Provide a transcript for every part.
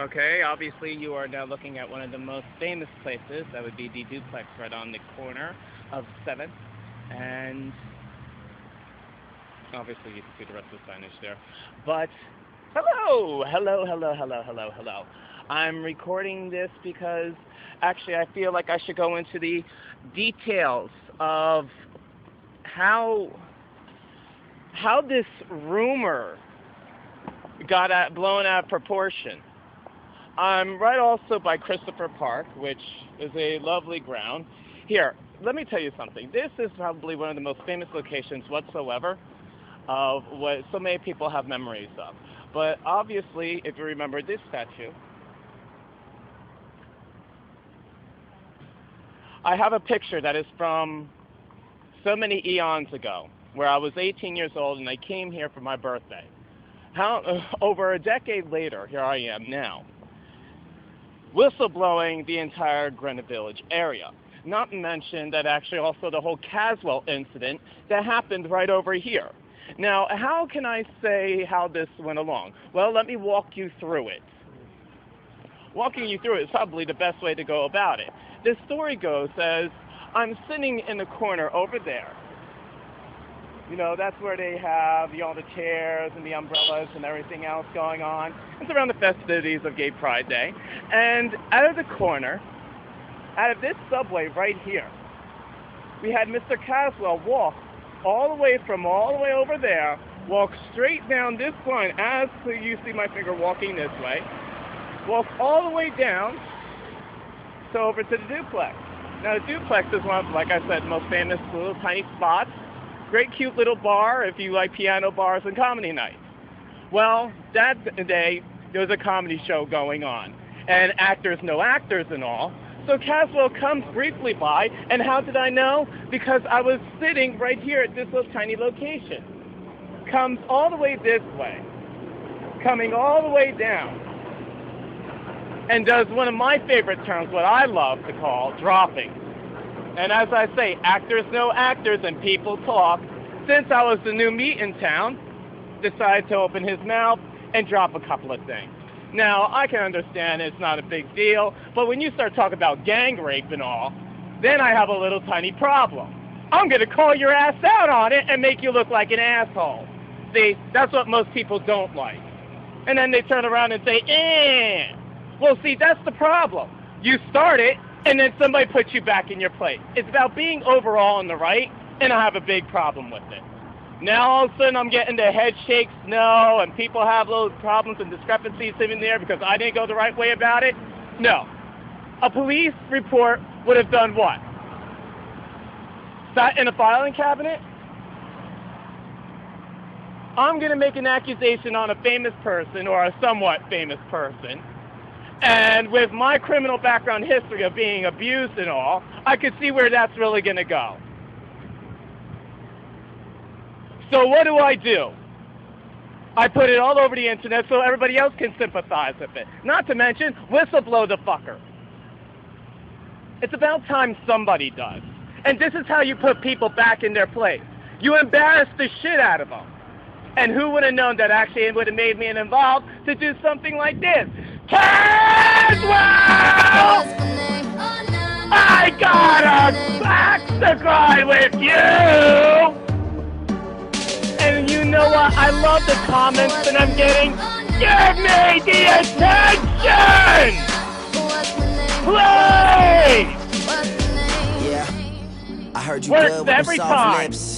Okay, obviously you are now looking at one of the most famous places. That would be the duplex right on the corner of 7th. And obviously you can see the rest of the signage there. But hello, hello, hello, hello, hello, hello. I'm recording this because actually I feel like I should go into the details of how how this rumor got blown out of proportion. I'm right also by Christopher Park, which is a lovely ground. Here, let me tell you something. This is probably one of the most famous locations whatsoever of what so many people have memories of. But obviously, if you remember this statue, I have a picture that is from so many eons ago, where I was 18 years old and I came here for my birthday. How, over a decade later, here I am now whistleblowing the entire Greenwich Village area. Not to mention that actually also the whole Cazwell incident that happened right over here. Now, how can I say how this went along? Well, let me walk you through it. Walking you through it is probably the best way to go about it. This story goes as I'm sitting in the corner over there you know, that's where they have you know, all the chairs and the umbrellas and everything else going on. It's around the festivities of Gay Pride Day. And out of the corner, out of this subway right here, we had Mr. Cazwell walk all the way from all the way over there, walk straight down this line as you see my finger walking this way, walk all the way down to over to the duplex. Now the duplex is one of, like I said, most famous little tiny spots Great cute little bar if you like piano bars and comedy nights. Well, that day there was a comedy show going on, and actors know actors and all. So Cazwell comes briefly by, and how did I know? Because I was sitting right here at this little tiny location. Comes all the way this way, coming all the way down, and does one of my favorite terms, what I love to call dropping. And as I say, actors know actors and people talk. Since I was the new meat in town, decided to open his mouth and drop a couple of things. Now, I can understand it's not a big deal, but when you start talking about gang rape and all, then I have a little tiny problem. I'm going to call your ass out on it and make you look like an asshole. See, that's what most people don't like. And then they turn around and say, eh. Well, see, that's the problem. You start it, and then somebody puts you back in your place. It's about being overall on the right, and I have a big problem with it. Now all of a sudden I'm getting the head shakes no, and people have little problems and discrepancies sitting there because I didn't go the right way about it. No. A police report would have done what? Sat in a filing cabinet? I'm going to make an accusation on a famous person or a somewhat famous person and with my criminal background history of being abused and all, I could see where that's really going to go. So what do I do? I put it all over the internet so everybody else can sympathize with it. Not to mention, whistleblow the fucker. It's about time somebody does. And this is how you put people back in their place. You embarrass the shit out of them. And who would have known that actually it would have made me involved to do something like this? Cazwell! I got a back to cry with you! And you know what? I love the comments that I'm getting. Give me the attention! Play! Yeah, I heard you Works good with every soft time. lips.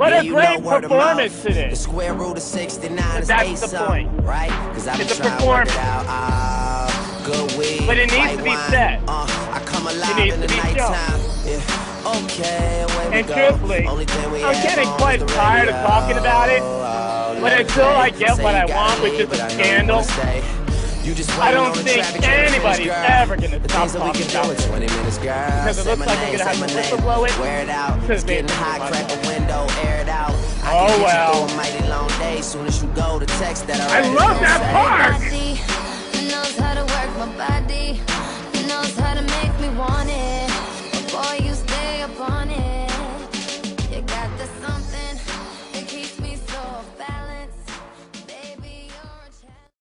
What Yeah, a great know word of performance it The square root of 69 is That's the point. right? Cause I've It's a to it performance. Ah, good weed, But it needs to be said. Uh, I come alive needs in to the be shown. nighttime. Yeah. Okay, And truthfully, Only thing we I'm getting quite is tired of talking about it. Oh, But until I get what I want, which is a I know you scandal. You just I don't think anybody's ever gonna stop talking about it. Because it looks like they're gonna have to whistleblow it. Wear it out. It's getting hot, crack a window, air it out. Oh well. A mighty long day. Soon as you go, the text that I love that part.